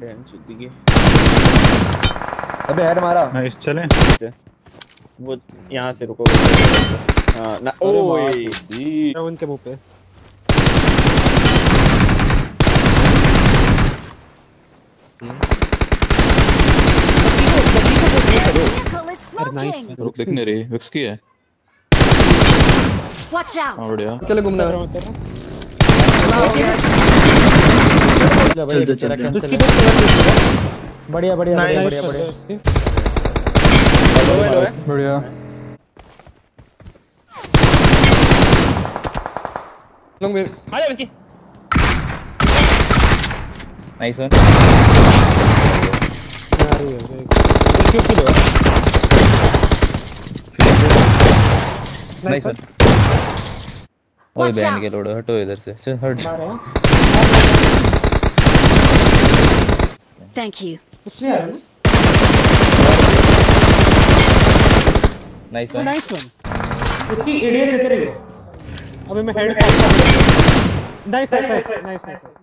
Dan चुदी के अबे head मारा। नाइस चले। वो यहाँ से रुको हाँ ना ओए। मार चुदी। उनके मुँह पे। अरे नाइस रुक दिख नहीं रही। विक्स की है। Watch हाँ out. बढ़िया चले घूमने उतर रहा हूँ, उतर बढ़िया बढ़िया बढ़िया नाइस बढ़िया बढ़िया। बढ़िया। लोग मेरे वन वन ओए के लोडो हटो इधर से। चल हट। मार रहा हूँ। Thank you. उसने आ रहा है ना नाइस वन नाइस वन उसकी एडीएस देते रहिए अबे मैं head nice nice nice nice nice